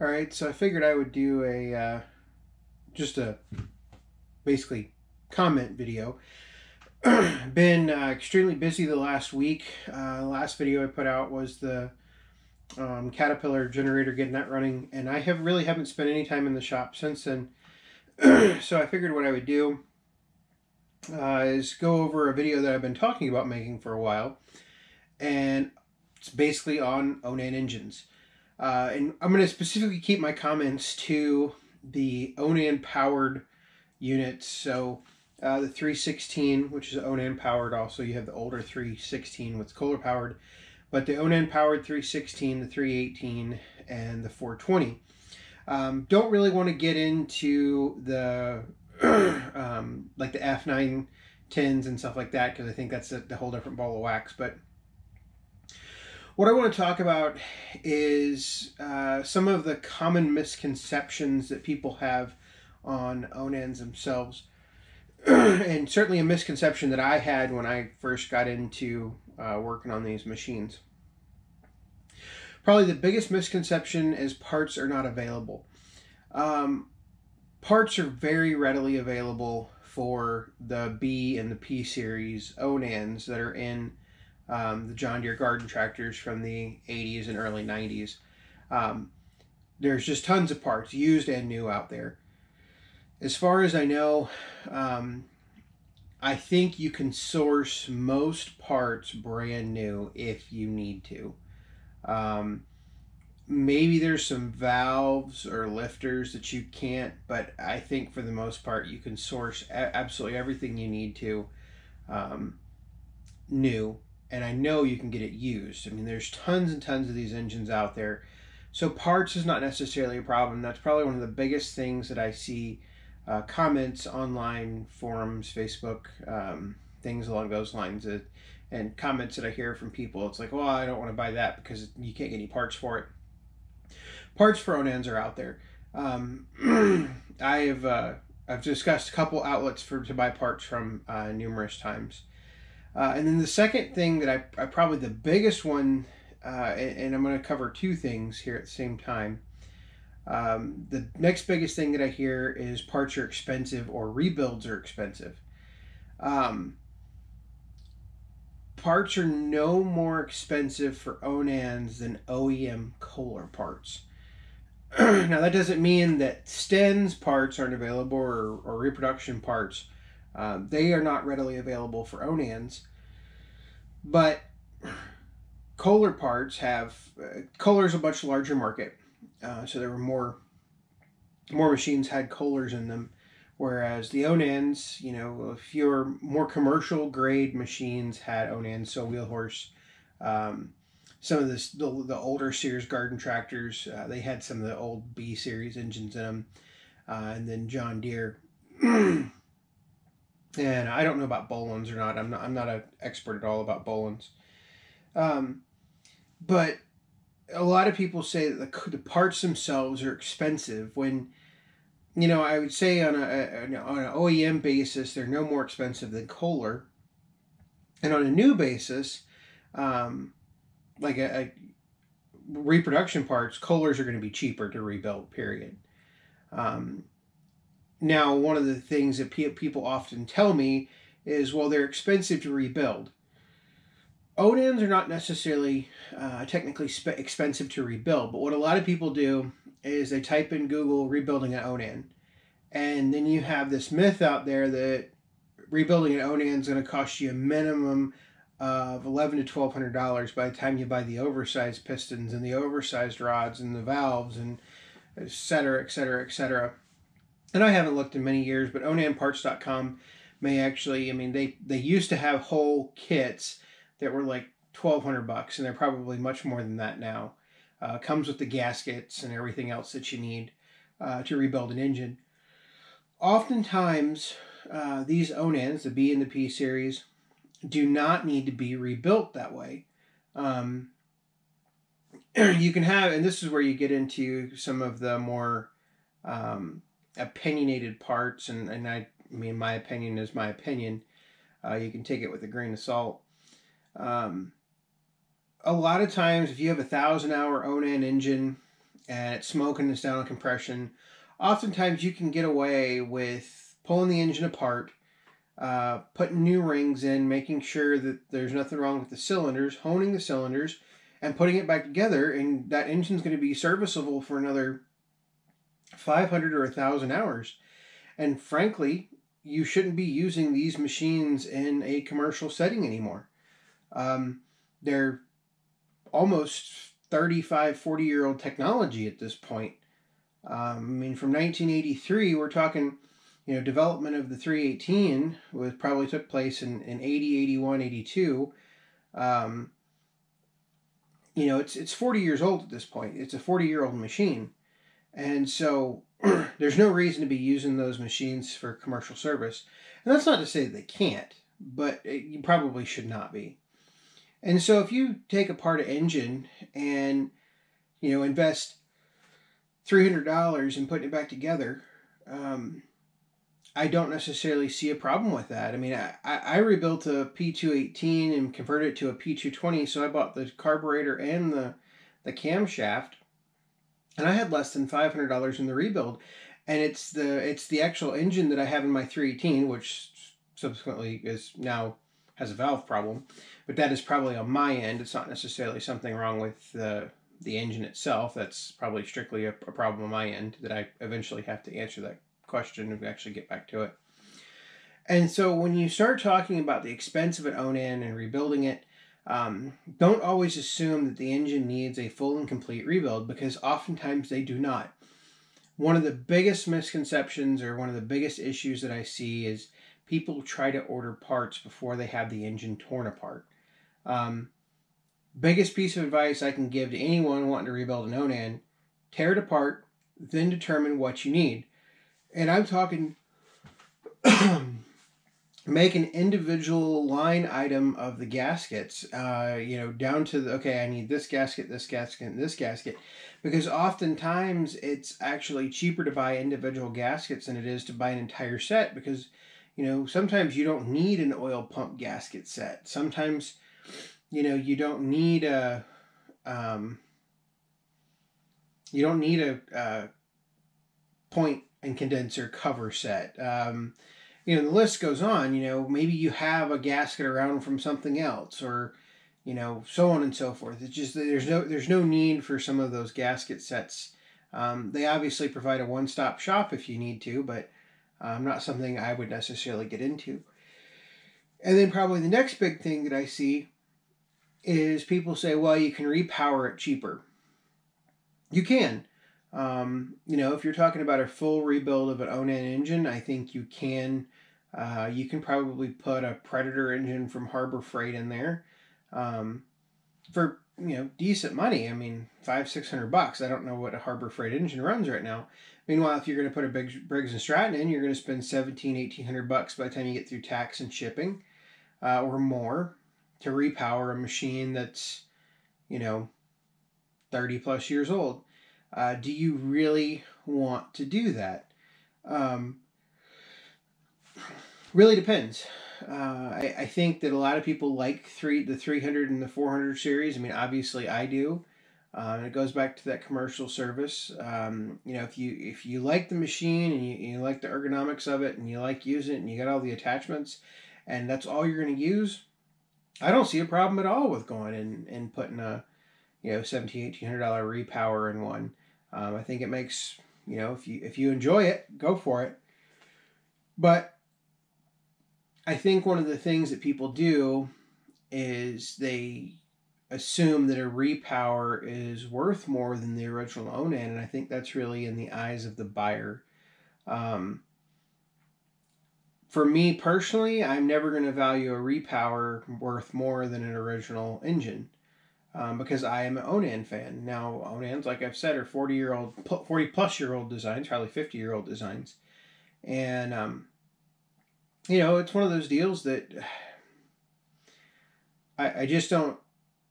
All right, so I figured I would do a uh, just a basically comment video. Been uh, extremely busy the last week. Uh, last video I put out was the um, Caterpillar generator getting that running, and I have really haven't spent any time in the shop since then. so I figured what I would do uh, is go over a video that I've been talking about making for a while, and it's basically on Onan engines. Uh, and I'm going to specifically keep my comments to the Onan powered units. So uh, the 316, which is Onan powered. Also, you have the older 316 with Kohler powered, but the Onan powered 316, the 318, and the 420. Um, don't really want to get into the um, like the F9 tins and stuff like that because I think that's a, a whole different ball of wax. But what I want to talk about is uh, some of the common misconceptions that people have on Onans themselves. and certainly a misconception that I had when I first got into uh, working on these machines. Probably the biggest misconception is parts are not available. Um, parts are very readily available for the B and the P series Onans that are in um, the John Deere garden tractors from the 80s and early 90s. Um, there's just tons of parts, used and new, out there. As far as I know, um, I think you can source most parts brand new if you need to. Um, maybe there's some valves or lifters that you can't, but I think for the most part you can source absolutely everything you need to um, new and I know you can get it used. I mean, there's tons and tons of these engines out there. So parts is not necessarily a problem. That's probably one of the biggest things that I see uh, comments online, forums, Facebook, um, things along those lines, and comments that I hear from people. It's like, well, I don't want to buy that because you can't get any parts for it. Parts for Onans are out there. Um, I have uh, I've discussed a couple outlets for to buy parts from uh, numerous times. Uh, and then the second thing that I, I probably the biggest one, uh, and, and, I'm going to cover two things here at the same time. Um, the next biggest thing that I hear is parts are expensive or rebuilds are expensive. Um, parts are no more expensive for Onans than OEM Kohler parts. now that doesn't mean that Stens parts aren't available or, or reproduction parts uh, they are not readily available for Onans, but Kohler parts have uh, Kohler's a much larger market, uh, so there were more more machines had Kohlers in them, whereas the Onans, you know, fewer more commercial grade machines had Onans, so Wheelhorse. Um, some of this, the, the older Sears garden tractors, uh, they had some of the old B series engines in them, uh, and then John Deere. and I don't know about Bolens or not. I'm not. I'm not an expert at all about Bolens. Um, but a lot of people say that the, the parts themselves are expensive. When you know, I would say on a, a on an OEM basis, they're no more expensive than Kohler, and on a new basis, um, like a, a reproduction parts, Kohlers are going to be cheaper to rebuild. Period. Um, now, one of the things that people often tell me is, well, they're expensive to rebuild. Onans are not necessarily uh, technically expensive to rebuild, but what a lot of people do is they type in Google rebuilding an Onan, and then you have this myth out there that rebuilding an Onan is going to cost you a minimum of eleven to twelve hundred dollars by the time you buy the oversized pistons and the oversized rods and the valves and et cetera, et cetera, et cetera and I haven't looked in many years, but onanparts.com may actually, I mean, they, they used to have whole kits that were like 1200 bucks, and they're probably much more than that now. Uh, comes with the gaskets and everything else that you need uh, to rebuild an engine. Oftentimes, uh, these Onans, the B and the P series, do not need to be rebuilt that way. Um, you can have, and this is where you get into some of the more um, opinionated parts, and, and I, I mean, my opinion is my opinion. Uh, you can take it with a grain of salt. Um, a lot of times, if you have a thousand hour Onan engine and it's smoking, it's down on compression, oftentimes you can get away with pulling the engine apart, uh, putting new rings in, making sure that there's nothing wrong with the cylinders, honing the cylinders, and putting it back together, and that engine's going to be serviceable for another 500 or 1,000 hours. And frankly, you shouldn't be using these machines in a commercial setting anymore. Um, they're almost 35, 40 year old technology at this point. Um, I mean, from 1983, we're talking, you know, development of the 318 was probably took place in, in 80, 81, 82. Um, you know, it's, it's 40 years old at this point. It's a 40 year old machine. And so there's no reason to be using those machines for commercial service. And that's not to say they can't, but it, you probably should not be. And so if you take apart an engine and, you know, invest $300 in putting it back together, um, I don't necessarily see a problem with that. I mean, I, I rebuilt a P218 and converted it to a P220, so I bought the carburetor and the, the camshaft and I had less than five hundred dollars in the rebuild, and it's the it's the actual engine that I have in my 318, which subsequently is now has a valve problem, but that is probably on my end. It's not necessarily something wrong with the the engine itself. That's probably strictly a, a problem on my end that I eventually have to answer that question and actually get back to it. And so when you start talking about the expense of an Onan and rebuilding it, um, don't always assume that the engine needs a full and complete rebuild because oftentimes they do not. One of the biggest misconceptions or one of the biggest issues that I see is people try to order parts before they have the engine torn apart. Um, biggest piece of advice I can give to anyone wanting to rebuild an Onan tear it apart, then determine what you need. And I'm talking make an individual line item of the gaskets, uh, you know, down to the, okay, I need this gasket, this gasket, this gasket, because oftentimes it's actually cheaper to buy individual gaskets than it is to buy an entire set because, you know, sometimes you don't need an oil pump gasket set. Sometimes, you know, you don't need a, um, you don't need a, a point and condenser cover set. Um, you know, the list goes on. You know, maybe you have a gasket around from something else, or you know, so on and so forth. It's just there's no there's no need for some of those gasket sets. Um, they obviously provide a one stop shop if you need to, but um, not something I would necessarily get into. And then probably the next big thing that I see is people say, well, you can repower it cheaper. You can. Um, you know, if you're talking about a full rebuild of an Onan engine, I think you can. Uh, you can probably put a Predator engine from Harbor Freight in there um, for you know decent money. I mean, five six hundred bucks. I don't know what a Harbor Freight engine runs right now. Meanwhile, if you're going to put a big Briggs and Stratton in, you're going to spend seventeen eighteen hundred bucks by the time you get through tax and shipping, uh, or more, to repower a machine that's, you know, 30 plus years old. Uh, do you really want to do that? Um, really depends. Uh, I, I think that a lot of people like three the 300 and the 400 series. I mean, obviously I do. Um, it goes back to that commercial service. Um, you know, if you if you like the machine and you, you like the ergonomics of it and you like using it and you got all the attachments and that's all you're going to use, I don't see a problem at all with going and, and putting a you know 17 1800 dollar repower in one. Um, I think it makes you know if you if you enjoy it, go for it. But I think one of the things that people do is they assume that a repower is worth more than the original Onan, and I think that's really in the eyes of the buyer. Um, for me personally, I'm never going to value a repower worth more than an original engine um, because I am an Onan fan. Now, Onans, like I've said, are 40 year old, 40 plus year old designs, probably 50 year old designs. And um, you know, it's one of those deals that I, I just don't.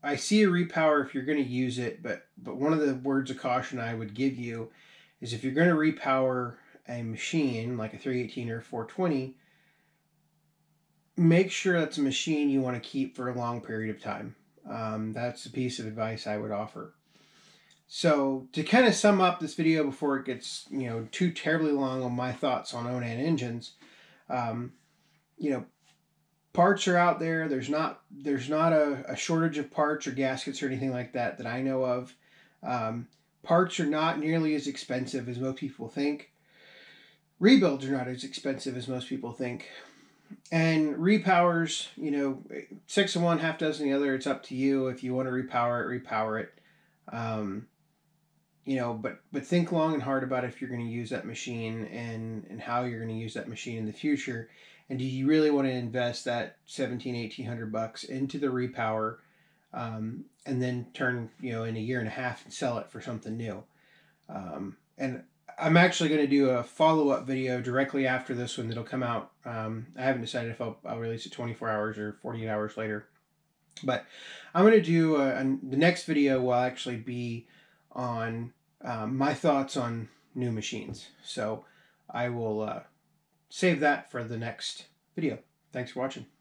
I see a repower if you're going to use it, but but one of the words of caution I would give you is if you're going to repower a machine like a 318 or 420, make sure that's a machine you want to keep for a long period of time. Um, that's a piece of advice I would offer. So to kind of sum up this video before it gets you know too terribly long on my thoughts on Onan engines, um, you know, parts are out there. There's not there's not a, a, shortage of parts or gaskets or anything like that that I know of. Um, parts are not nearly as expensive as most people think. Rebuilds are not as expensive as most people think. And repowers, you know, six of one, half dozen the other. It's up to you if you want to repower it, repower it. Um, you know, but but think long and hard about if you're going to use that machine and and how you're going to use that machine in the future. And do you really want to invest that 17, 1800 bucks into the repower um, and then turn, you know, in a year and a half and sell it for something new? Um, and I'm actually going to do a follow up video directly after this one that'll come out. Um, I haven't decided if I'll, I'll, release it 24 hours or 48 hours later. But I'm going to do a, a, the next video will actually be on um, my thoughts on new machines. So I will uh, save that for the next video. Thanks for watching.